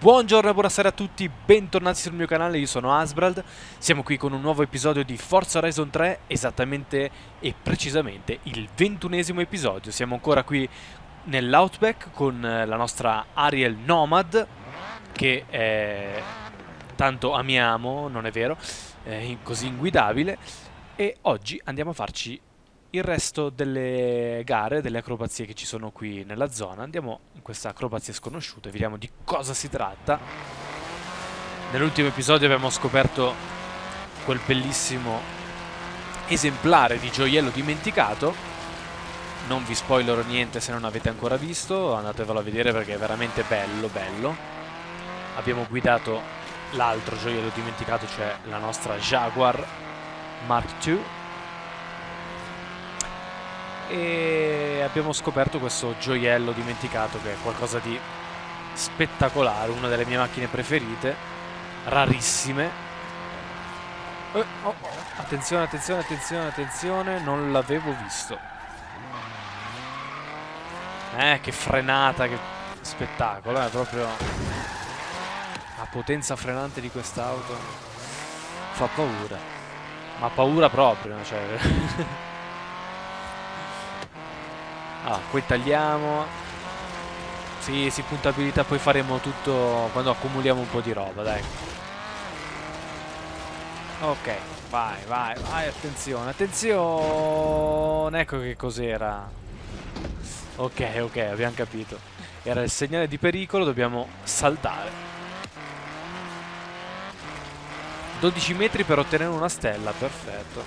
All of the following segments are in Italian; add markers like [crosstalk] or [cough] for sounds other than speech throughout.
Buongiorno buonasera a tutti, bentornati sul mio canale, io sono Asbrald. Siamo qui con un nuovo episodio di Forza Horizon 3 Esattamente e precisamente il ventunesimo episodio. Siamo ancora qui nell'Outback con la nostra Ariel Nomad Che eh, tanto amiamo, non è vero, è così inguidabile. E oggi andiamo a farci il resto delle gare, delle acrobazie che ci sono qui nella zona. Andiamo in questa acrobazia sconosciuta e vediamo di cosa si tratta. Nell'ultimo episodio abbiamo scoperto quel bellissimo esemplare di gioiello dimenticato. Non vi spoilerò niente se non avete ancora visto, andatevelo a vedere perché è veramente bello, bello. Abbiamo guidato l'altro gioiello dimenticato, cioè la nostra Jaguar Mark II e abbiamo scoperto questo gioiello dimenticato che è qualcosa di spettacolare, una delle mie macchine preferite, rarissime. Eh, oh, oh. Attenzione, attenzione, attenzione, attenzione, non l'avevo visto. Eh, che frenata, che spettacolo, è eh, proprio la potenza frenante di quest'auto. Fa paura. Ma paura proprio, cioè... [laughs] Ah, qui tagliamo. Sì, sì, puntabilità, poi faremo tutto quando accumuliamo un po' di roba, dai. Ok, vai, vai, vai, attenzione, attenzione. Ecco che cos'era. Ok, ok, abbiamo capito. Era il segnale di pericolo, dobbiamo saltare. 12 metri per ottenere una stella, perfetto.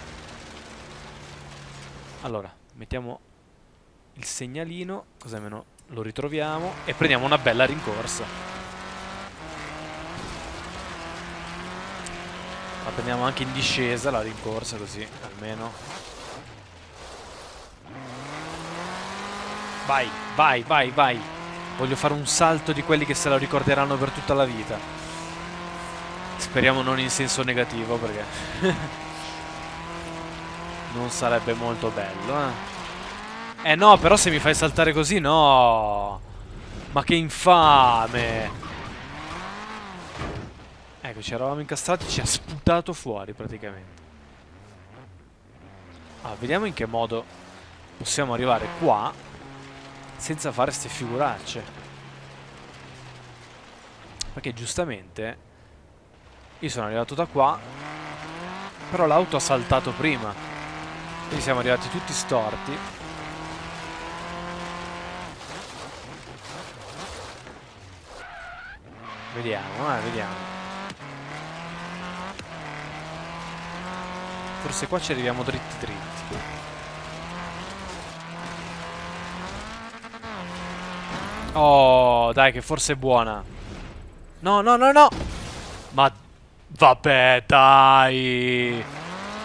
Allora, mettiamo il segnalino, così almeno lo ritroviamo e prendiamo una bella rincorsa. La prendiamo anche in discesa la rincorsa così almeno. Vai, vai, vai, vai. Voglio fare un salto di quelli che se la ricorderanno per tutta la vita. Speriamo non in senso negativo perché [laughs] non sarebbe molto bello, eh. Eh no, però se mi fai saltare così, no. Ma che infame. Ecco, ci eravamo incastrati, ci ha sputato fuori praticamente. Ah, vediamo in che modo possiamo arrivare qua senza fare ste figuracce. Perché giustamente io sono arrivato da qua, però l'auto ha saltato prima. Quindi siamo arrivati tutti storti. Vediamo, eh, vediamo. Forse qua ci arriviamo dritti dritti. Oh, dai, che forse è buona. No, no, no, no! Ma... Vabbè, dai!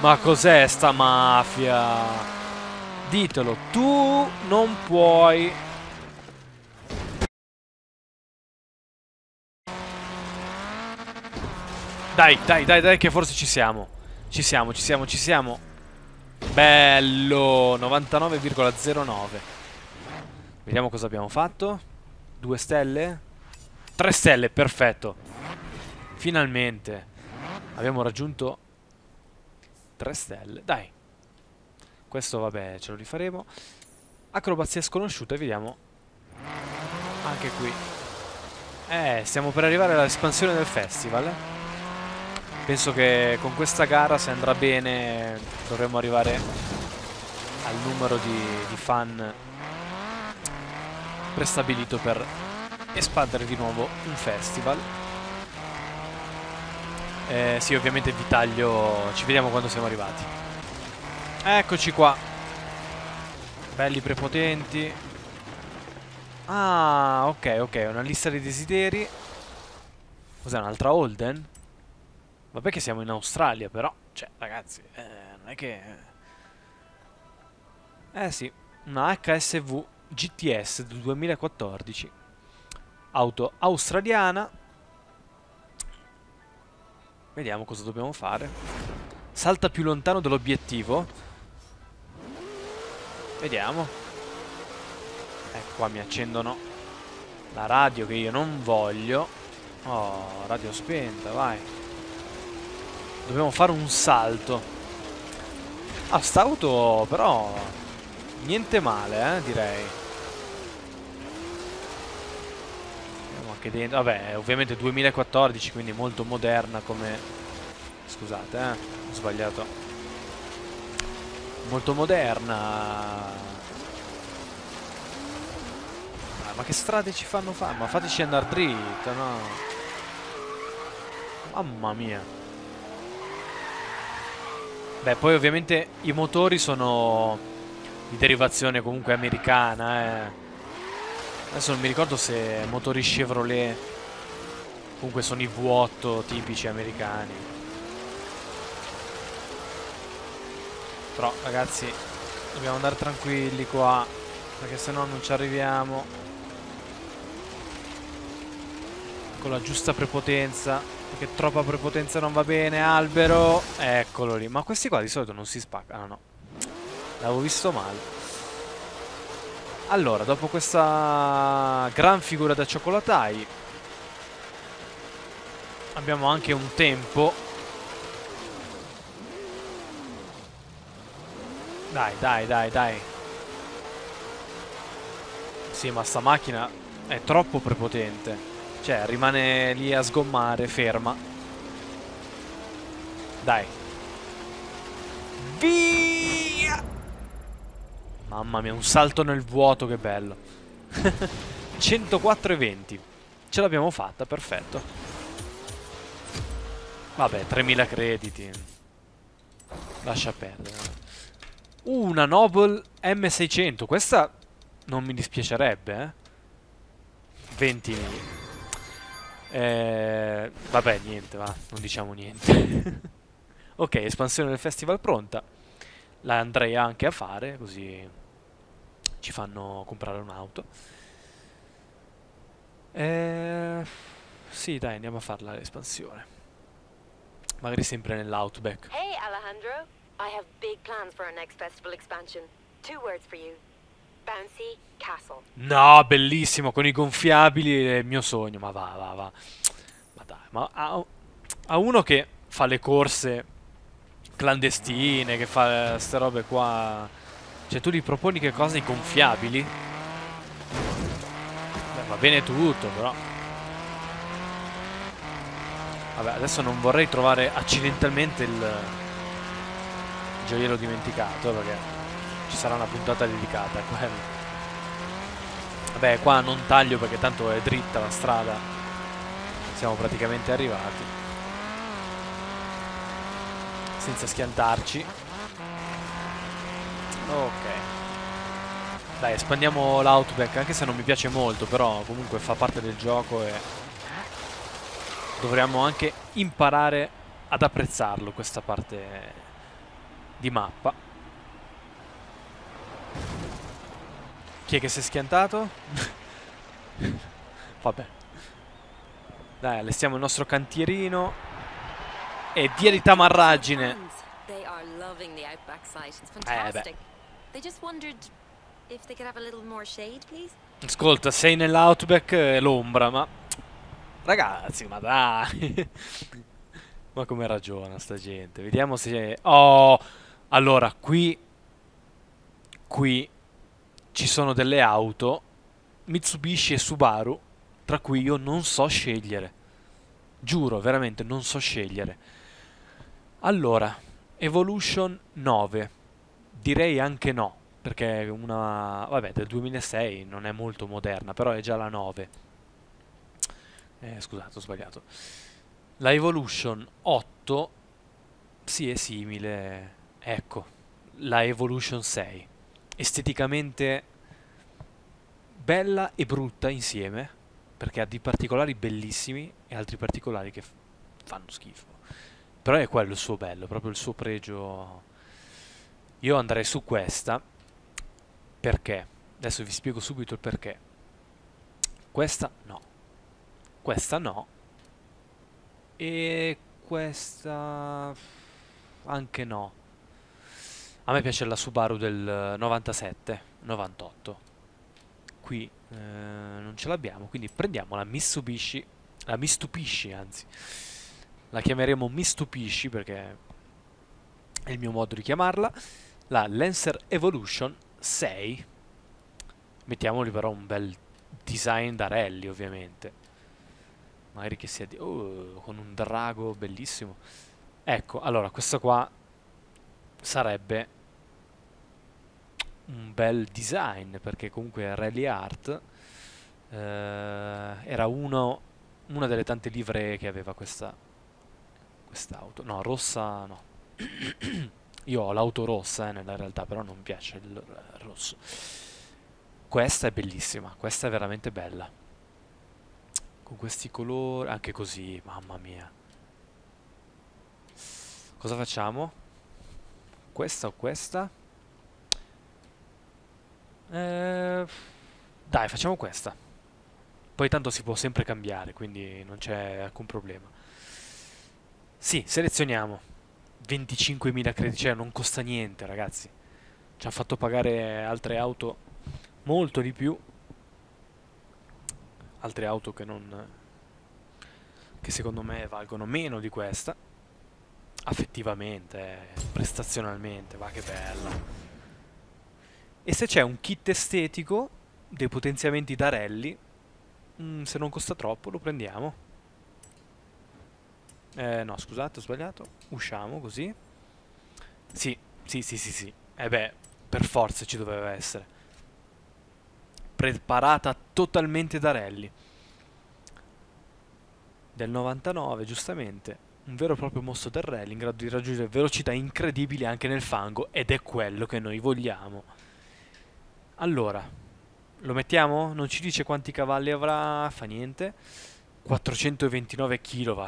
Ma cos'è sta mafia? Ditelo, tu non puoi Dai, dai, dai, dai, che forse ci siamo. Ci siamo, ci siamo, ci siamo. Bello, 99,09. Vediamo cosa abbiamo fatto. Due stelle? Tre stelle, perfetto. Finalmente. Abbiamo raggiunto tre stelle. Dai. Questo, vabbè, ce lo rifaremo. Acrobazia sconosciuta e vediamo. Anche qui. Eh, stiamo per arrivare all'espansione del festival. Penso che con questa gara, se andrà bene, dovremmo arrivare al numero di, di fan prestabilito per espandere di nuovo un festival. Eh, sì, ovviamente vi taglio... Ci vediamo quando siamo arrivati. Eccoci qua. Belli prepotenti. Ah, ok, ok. Una lista di desideri. Cos'è, un'altra Holden? Vabbè che siamo in Australia, però, cioè, ragazzi, eh, non è che... Eh sì, una HSV GTS del 2014. Auto australiana. Vediamo cosa dobbiamo fare. Salta più lontano dell'obiettivo. Vediamo. Ecco qua mi accendono La radio che io non voglio. Oh, radio spenta, vai. Dobbiamo fare un salto. Ah, sta auto però... Niente male, eh, direi. Vediamo anche dentro. Vabbè, ovviamente 2014, quindi molto moderna come... Scusate, eh, ho sbagliato. Molto moderna ma che strade ci fanno fare? Ma fateci andare dritto, no? Mamma mia. Beh, poi ovviamente i motori sono di derivazione comunque americana, eh. Adesso non mi ricordo se motori Chevrolet comunque sono i V8 tipici americani. Però ragazzi, dobbiamo andare tranquilli qua, perché se no non ci arriviamo. Con la giusta prepotenza perché troppa prepotenza non va bene albero. Eccolo lì. Ma questi qua di solito non si spaccano no. L'avevo visto male. Allora dopo questa gran figura da cioccolatai abbiamo anche un tempo. Dai dai dai dai. Sì ma sta macchina è troppo prepotente cioè, rimane lì a sgommare, ferma. Dai. Via! Mamma mia, un salto nel vuoto, che bello. [laughs] 104,20. Ce l'abbiamo fatta, perfetto. Vabbè, 3000 crediti. Lascia perdere. Una Noble M600. Questa non mi dispiacerebbe, eh. 20 eh, vabbè, niente, va, non diciamo niente. [laughs] ok, espansione del festival pronta. La andrei anche a fare, così ci fanno comprare un'auto. Eh, sì, dai, andiamo a farla l'espansione. Magari sempre nell'Outback. Hey Alejandro, I have big plans for our next festival expansion. Two words for you. No, bellissimo, con i gonfiabili è il mio sogno, ma va, va, va. Ma dai, ma a, a uno che fa le corse clandestine, che fa queste robe qua... Cioè tu gli proponi che cosa? I gonfiabili? Beh, va bene tutto, però... Vabbè, adesso non vorrei trovare accidentalmente il gioiello dimenticato, perché ci sarà una puntata dedicata a [laughs] quello. Vabbè, qua non taglio perché tanto è dritta la strada. Siamo praticamente arrivati. Senza schiantarci. Ok. Dai, espandiamo l'outback, anche se non mi piace molto, però comunque fa parte del gioco e dovremmo anche imparare ad apprezzarlo questa parte di mappa. Chi è che si è schiantato? [laughs] Vabbè. Dai, allestiamo il nostro cantierino. E via di tamarragine. Eh beh. Ascolta, sei nell'outback e l'ombra, ma... Ragazzi, ma dai. [laughs] ma come ragiona sta gente? Vediamo se... Oh! Allora, qui... Qui ci sono delle auto, Mitsubishi e Subaru, tra cui io non so scegliere. Giuro, veramente non so scegliere. Allora, Evolution 9. Direi anche no, perché è una... vabbè, del 2006, non è molto moderna, però è già la 9. Eh, scusate, ho sbagliato. La Evolution 8, sì, è simile. Ecco, la Evolution 6 esteticamente bella e brutta insieme, perché ha dei particolari bellissimi e altri particolari che fanno schifo. Però è quello il suo bello, proprio il suo pregio. Io andrei su questa perché, adesso vi spiego subito il perché. Questa no, questa no e questa anche no. A me piace la Subaru del 97, 98. Qui Eh, non ce l'abbiamo, quindi prendiamo la Mitsubishi, la Mistupisci anzi. La chiameremo Mistupisci perché è il mio modo di chiamarla. La Lancer Evolution 6. Mettiamoli però un bel design da rally ovviamente. Magari che sia di... Oh, con un drago bellissimo. Ecco, allora questo qua sarebbe un bel design perché comunque Rally Art eh, era uno, una delle tante livree che aveva questa quest'auto. No, rossa no. [coughs] Io ho l'auto rossa eh, nella realtà, però non piace il rosso. Questa è bellissima, questa è veramente bella. Con questi colori, anche così, mamma mia. Cosa facciamo? Questa o questa? Eh, dai, facciamo questa. Poi tanto si può sempre cambiare, quindi non c'è alcun problema. Sì, selezioniamo. 25.000 crediti, cioè non costa niente, ragazzi. Ci hanno fatto pagare altre auto molto di più. Altre auto che non... che secondo me valgono meno di questa. Affettivamente, prestazionalmente, va che bella. E se c'è un kit estetico dei potenziamenti da rally, mm, se non costa troppo lo prendiamo. Eh, no, scusate, ho sbagliato. Usciamo così. Sì, sì, sì, sì, sì. Eh beh, per forza ci doveva essere. Preparata totalmente da rally. Del 99, giustamente. Un vero e proprio mostro del rally in grado di raggiungere velocità incredibili anche nel fango ed è quello che noi vogliamo. Allora, lo mettiamo? Non ci dice quanti cavalli avrà, fa niente. 429 kW.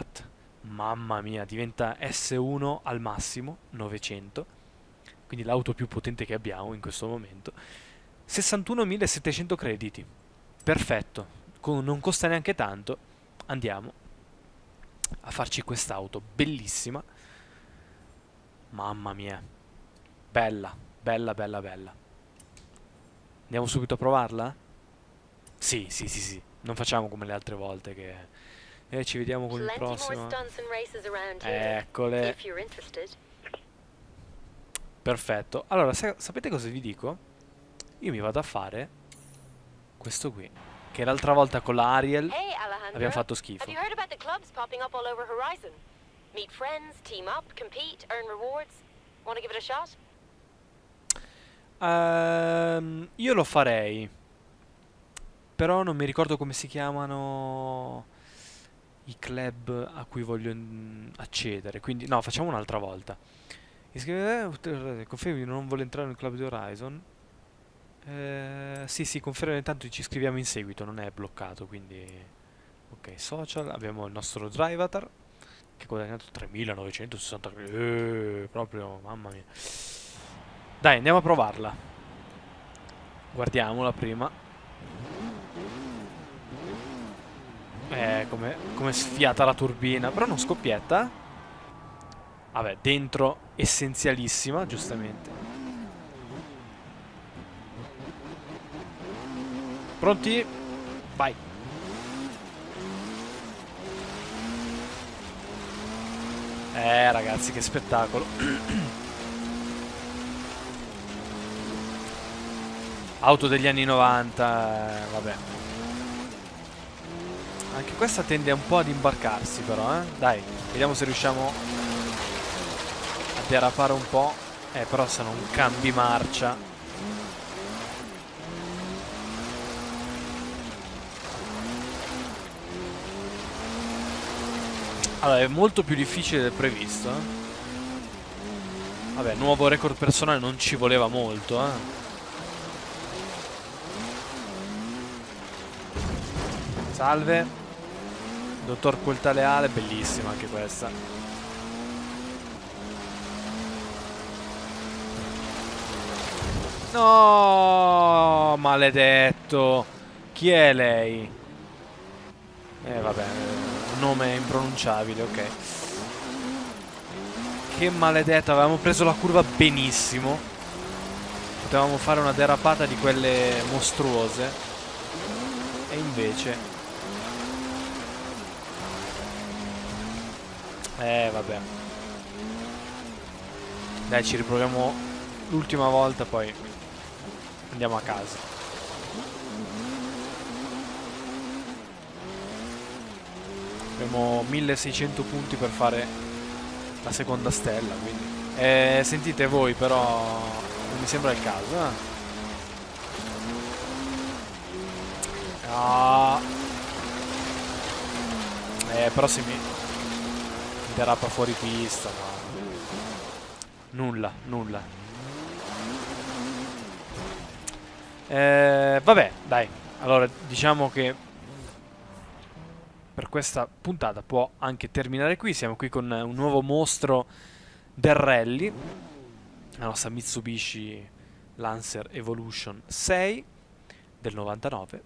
Mamma mia, diventa S1 al massimo, 900. Quindi l'auto più potente che abbiamo in questo momento. 61.700 crediti. Perfetto. Con, non costa neanche tanto. Andiamo a farci quest'auto bellissima. Mamma mia. Bella, bella, bella, bella. Andiamo subito a provarla? Sì, sì, sì, sì. Non facciamo come le altre volte che... Eh, ci vediamo con il prossimo. Eccole. Perfetto. Allora, sa sapete cosa vi dico? Io mi vado a fare questo qui. Che l'altra volta con la Ariel hey, abbiamo fatto schifo. Have you heard about the clubs popping up all over Horizon? Meet friends, team up, compete, earn rewards. Want to give it a shot? Uh, io lo farei. Però non mi ricordo come si chiamano i club a cui voglio accedere. Quindi, no, facciamo un'altra volta. Eh, confermi di non voler entrare nel club di Horizon. Eh, sì, sì, confermo. Intanto ci iscriviamo in seguito. Non è bloccato, quindi... Ok, social. Abbiamo il nostro Drivatar. Che ha guadagnato 3960. Eh, proprio, mamma mia. Dai, andiamo a provarla. Guardiamola prima. Eh, come, come sfiata la turbina. Però non scoppietta. Vabbè, dentro essenzialissima, giustamente. Pronti? Vai. Eh, ragazzi, che spettacolo. [clears throat] Auto degli anni 90, eh, vabbè. Anche questa tende un po' ad imbarcarsi però, eh. Dai, vediamo se riusciamo a derapare un po'. Eh, però se non cambi marcia... Allora, è molto più difficile del previsto, eh. Vabbè, nuovo record personale non ci voleva molto, eh. Salve. Dottor Colta Leale, bellissima anche questa. No, maledetto. Chi è lei? Eh vabbè, un nome impronunciabile, ok. Che maledetto, avevamo preso la curva benissimo. Potevamo fare una derapata di quelle mostruose. invece... Eh, vabbè. Dai, ci riproviamo l'ultima volta, poi andiamo a casa. Abbiamo 1600 punti per fare la seconda stella, quindi... Eh, sentite voi, però non mi sembra il caso, eh. Ah. Eh, però se mi... derapa fuori pista, no. Nulla, nulla. Eh, vabbè, dai. Allora, diciamo che per questa puntata può anche terminare qui. Siamo qui con un nuovo mostro del rally. La nostra Mitsubishi Lancer Evolution 6 del 99.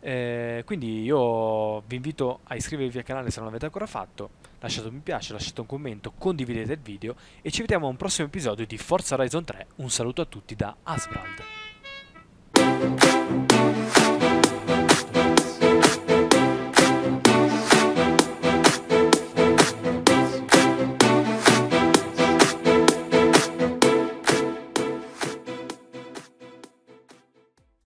Eh, quindi io vi invito a iscrivervi al canale se non l'avete ancora fatto, lasciate un mi piace, lasciate un commento, condividete il video e ci vediamo a un prossimo episodio di Forza Horizon 3. Un saluto a tutti da Asbrald.